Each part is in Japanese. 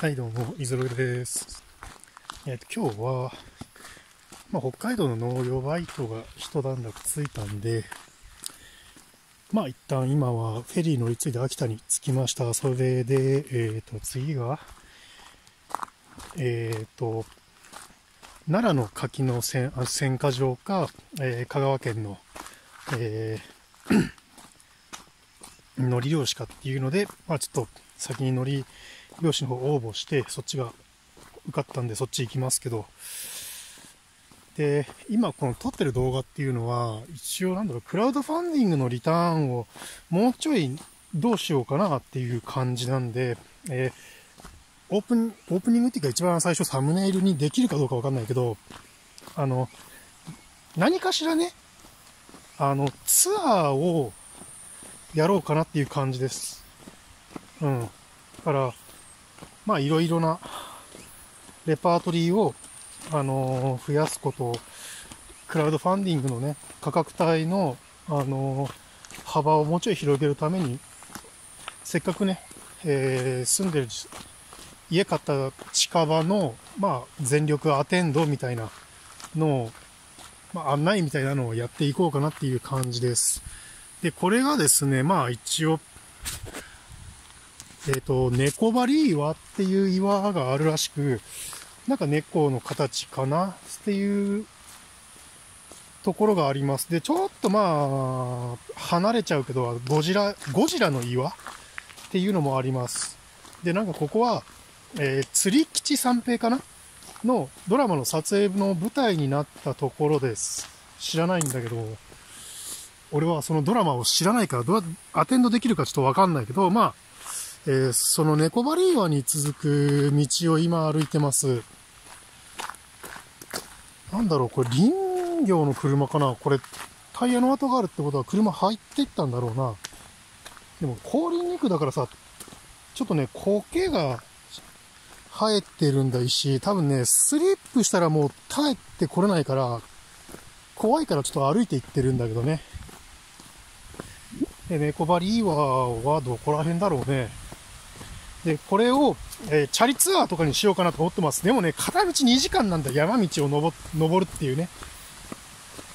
はい、どうも、イゾログです。えっ、と、今日は、まあ、北海道の農業バイトが一段落ついたんで、まあ、一旦今はフェリー乗り継いで秋田に着きました。それで、えっ、と、次が、えっ、と、奈良の柿の選あ選果場か、えー香川県の、えー海苔漁師かっていうので、まあちょっと先に海苔漁師の方応募して、そっちが受かったんでそっち行きますけど、で、今この撮ってる動画っていうのは、一応なんだろう、クラウドファンディングのリターンをもうちょいどうしようかなっていう感じなんで、えーオープン、オープニングっていうか一番最初サムネイルにできるかどうかわかんないけど、あの、何かしらね、あの、ツアーをやろうかなっていう感じです。うん。だから、まあいろいろなレパートリーを、あのー増やすことを、クラウドファンディングのね、価格帯の、あのー幅をもうちょい広げるために、せっかくね、えー住んでる家買った近場の、まあ、全力アテンドみたいなのを、まあ、案内みたいなのをやっていこうかなっていう感じです。で、これがですね、まあ一応、えっ、と、猫バリ岩っていう岩があるらしく、なんか猫の形かな？っていうところがあります。で、ちょっとまあ、離れちゃうけど、ゴジラ、ゴジラの岩っていうのもあります。で、なんかここは、えー釣り吉三平かな？のドラマの撮影の舞台になったところです。知らないんだけど、俺はそのドラマを知らないから、どうやってアテンドできるかちょっとわかんないけど、まあ、えーその猫バリ岩に続く道を今歩いてます。なんだろう、これ林業の車かな？これ、タイヤの跡があるってことは車入っていったんだろうな。でも、後輪肉だからさ、ちょっとね、苔が生えてるんだし、多分ね、スリップしたらもう耐えてこれないから、怖いからちょっと歩いていってるんだけどね。で、猫バリ岩はどこら辺だろうね。で、これを、えーチャリツアーとかにしようかなと思ってます。でもね、片道2時間なんだ。山道を登登るっていうね。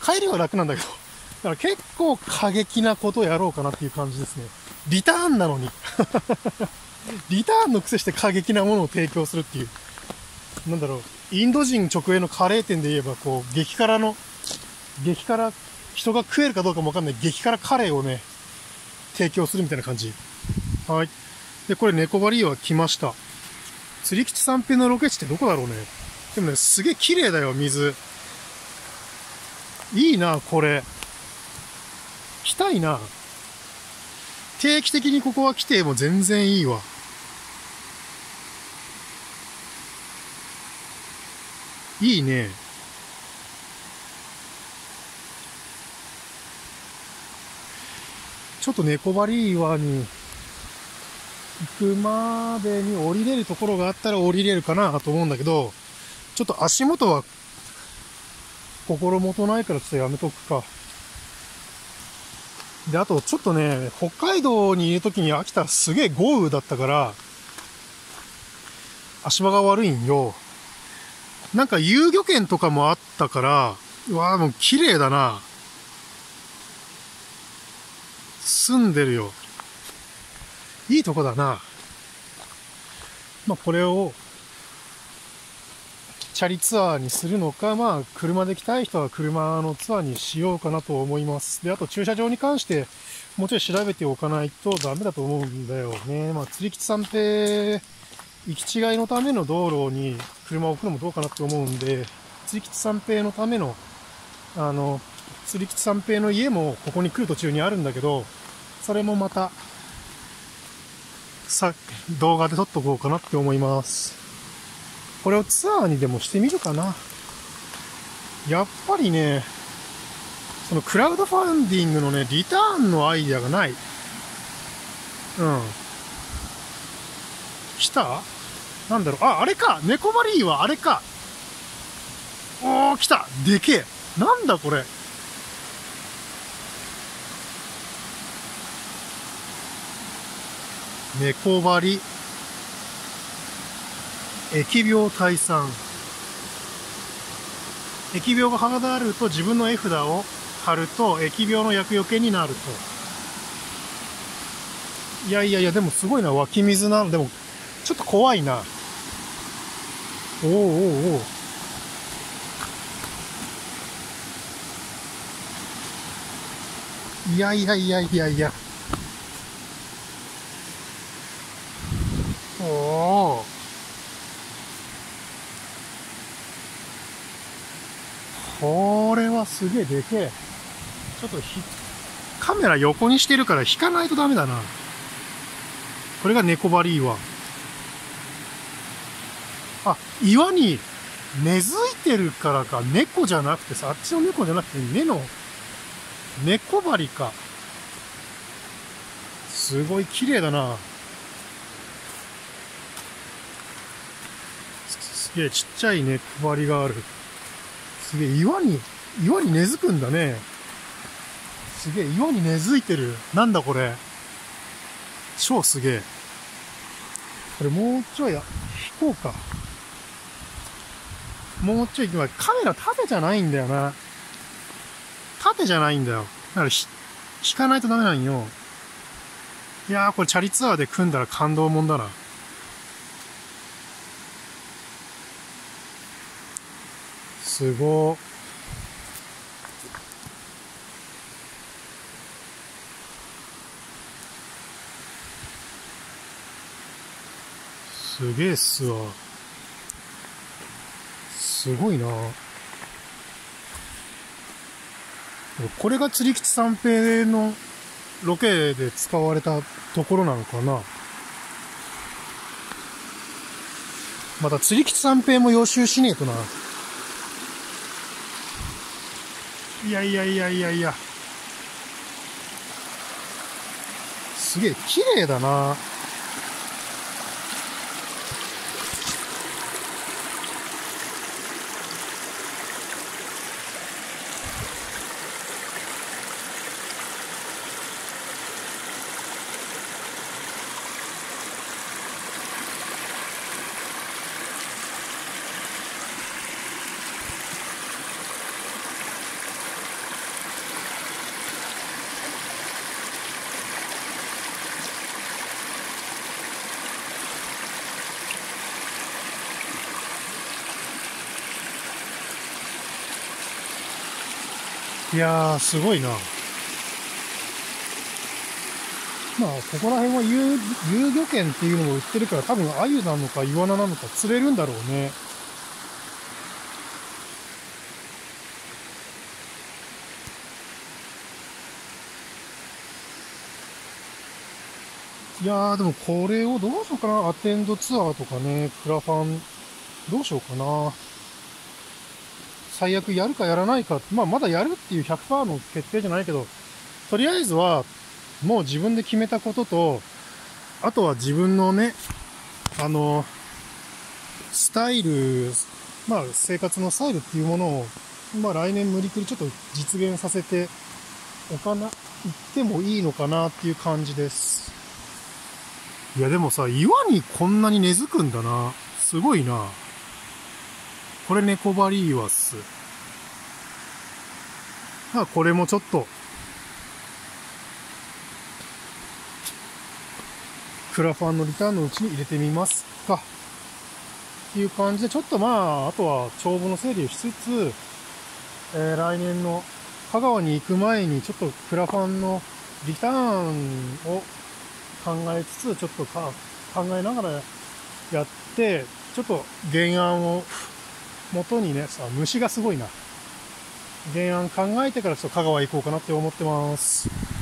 帰りは楽なんだけど。だから結構過激なことやろうかなっていう感じですね。リターンなのに。リターンの癖して過激なものを提供するっていう。なんだろう。インド人直営のカレー店で言えば、こう、激辛の、激辛、人が食えるかどうかもわかんない激辛カレーをね、提供するみたいな感じ。はい。で、これ猫バリーは来ました。釣り吉三平のロケ地ってどこだろうね。でもね、すげえ綺麗だよ、水。いいな、これ。来たいな。定期的にここは来ても全然いいわ。いいね。ちょっと猫バリ岩に行くまでに降りれるところがあったら降りれるかなと思うんだけど、ちょっと足元は心もとないからちょっとやめとくか。で、あとちょっとね、北海道にいるときに秋田すげえ豪雨だったから、足場が悪いんよ。なんか遊漁券とかもあったから、うわーもう綺麗だな。住んでるよ。いいとこだな。まあ、これを、チャリツアーにするのか、まあ、車で来たい人は車のツアーにしようかなと思います。で、あと駐車場に関して、もうちょい調べておかないとダメだと思うんだよね。まあ、釣り吉さんって、行き違いのための道路に車を置くのもどうかなと思うんで、釣り吉三平のための、あの、釣り吉三平の家もここに来る途中にあるんだけど、それもまた、さ、動画で撮っとこうかなって思います。これをツアーにでもしてみるかな。やっぱりね、そのクラウドファンディングのね、リターンのアイディアがない。うん。来た？なんだろうあ、あれか猫バリーはあれかおー、来たでけえなんだこれ猫バリ疫病退散。疫病が肌あると自分の絵札を貼ると疫病の厄除けになると。いやいやいや、でもすごいな。湧き水なの。でも、ちょっと怖いな。おおおおいやいやいやいやいや。おお。これはすげえでけえ。ちょっとひ、カメラ横にしてるから引かないとダメだな。これが猫バリ岩。あ、岩に根付いてるからか、猫じゃなくてさ、あっちの猫じゃなくて根の猫針か。すごい綺麗だな。すげえちっちゃい猫針がある。すげえ岩に、岩に根付くんだね。すげえ岩に根付いてる。なんだこれ。超すげえ。これもうちょい、引こうか。もうちょい、今カメラ縦じゃないんだよな。縦じゃないんだよ。だから、引かないとダメなんよ。いやー、これチャリツアーで組んだら感動もんだな。すごすげえっすわ。すごいなこれが釣り吉三平のロケで使われたところなのかな？また釣り吉三平も予習しねえとな。いやいやいやいやいや。すげえ綺麗だな。いやー、すごいな。まあ、ここら辺は遊遊漁券っていうのも売ってるから、多分、鮎なのか、イワナなのか釣れるんだろうね。いやー、でもこれをどうしようかな。アテンドツアーとかね、クラファン、どうしようかな。最悪やるかやらないか、まあまだやるっていう100%の決定じゃないけど、とりあえずはもう自分で決めたことと、あとは自分のね、あの、スタイル、まあ生活のスタイルっていうものを、まあ来年無理くりちょっと実現させておかな、行ってもいいのかなっていう感じです。いやでもさ、岩にこんなに根付くんだな。すごいな。これ猫バリーワっす。あ、これもちょっと、クラファンのリターンのうちに入れてみますか。っていう感じで、ちょっとまあ、あとは帳簿の整理をしつつ、えー、来年の香川に行く前に、ちょっとクラファンのリターンを考えつつ、ちょっとか考えながらやって、ちょっと原案を元にね、さ、虫がすごいな。原案考えてからちょっと香川行こうかなって思ってます。